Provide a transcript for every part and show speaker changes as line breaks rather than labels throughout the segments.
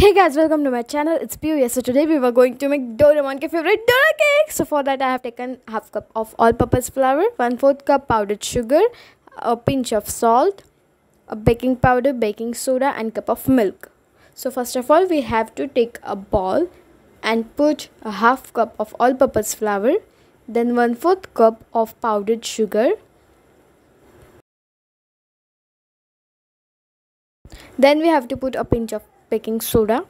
Hey guys, welcome to my channel. It's Piyu. So today we were going to make Doraemon ke favorite Dora cake. So for that I have taken half cup of all-purpose flour, one fourth cup powdered sugar, a pinch of salt, a baking powder, baking soda, and cup of milk. So first of all, we have to take a ball and put a half cup of all-purpose flour, then one fourth cup of powdered sugar. Then we have to put a pinch of baking soda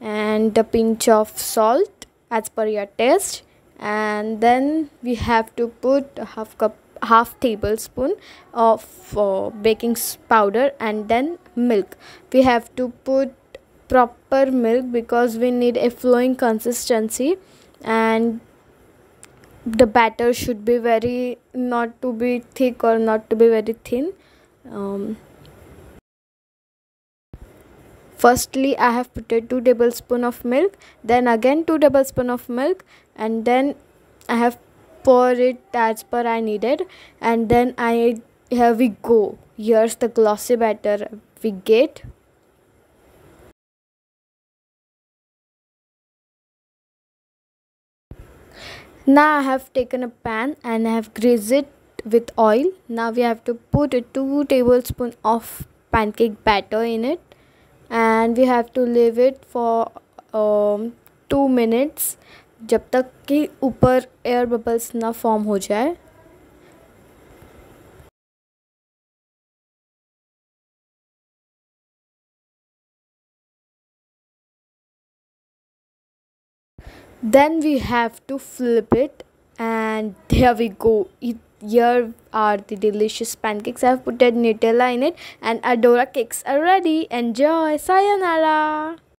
and a pinch of salt as per your taste. And then we have to put half cup half tablespoon of uh, baking powder and then milk. We have to put proper milk because we need a flowing consistency and the batter should be very not to be thick or not to be very thin. Um, firstly i have put 2 tablespoon of milk then again 2 tablespoon of milk and then i have poured it as per i needed and then i here we go. Here's the glossy batter we get. Now i have taken a pan and i have greased it with oil. Now we have to put a 2 tablespoon of pancake batter in it and we have to leave it for two minutes जब तक कि ऊपर air bubbles ना form हो जाए। Then we have to flip it and there we go. it here are the delicious pancakes. I have put nutella in it and adora cakes are ready. Enjoy. Sayonara